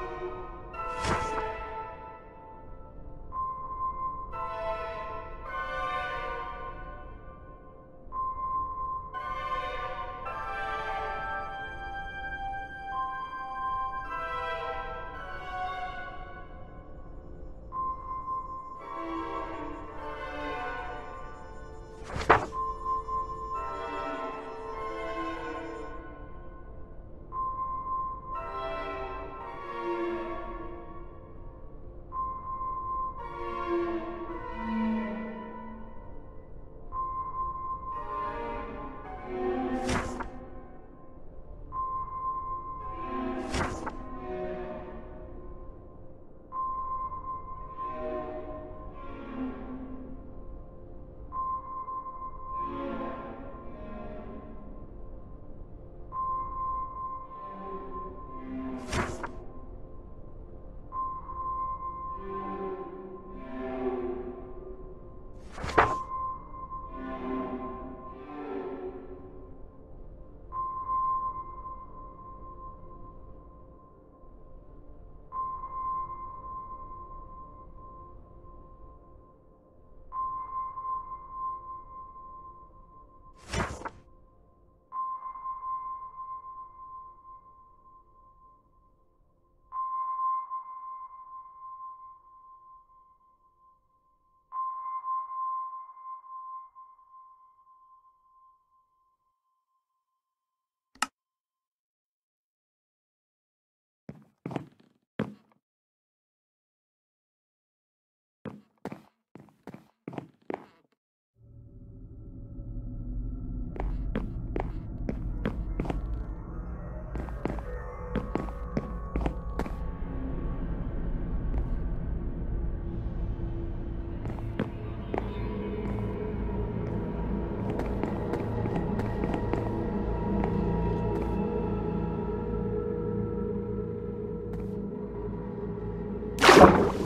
Thank you. Thank you.